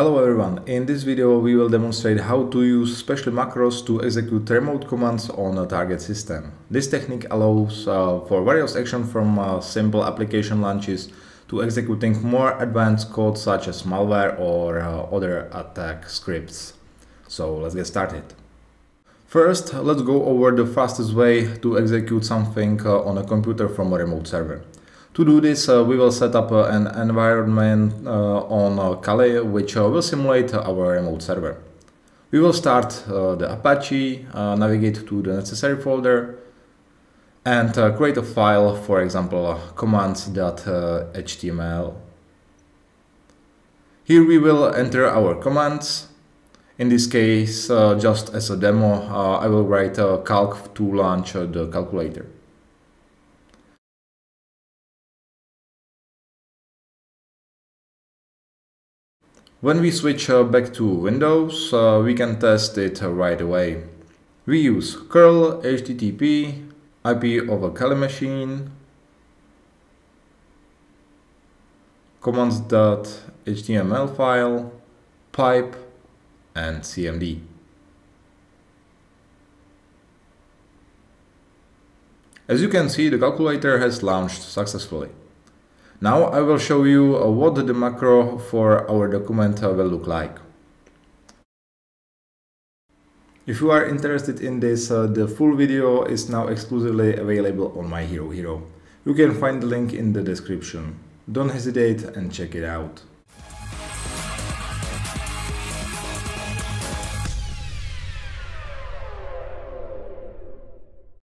Hello everyone, in this video we will demonstrate how to use special macros to execute remote commands on a target system. This technique allows uh, for various actions from uh, simple application launches to executing more advanced code such as malware or uh, other attack scripts. So let's get started. First, let's go over the fastest way to execute something uh, on a computer from a remote server. To do this, uh, we will set up uh, an environment uh, on uh, Kali, which uh, will simulate our remote server. We will start uh, the Apache, navigate to the necessary folder, and create a file, for example, commands.html. Here we will enter our commands. In this case, just as a demo, I will write calc to launch the calculator. When we switch uh, back to Windows, uh, we can test it uh, right away. We use curl http IP of a Kali machine commands.html file pipe and cmd. As you can see, the calculator has launched successfully. Now I will show you uh, what the macro for our document uh, will look like. If you are interested in this, uh, the full video is now exclusively available on My Hero Hero. You can find the link in the description. Don't hesitate and check it out.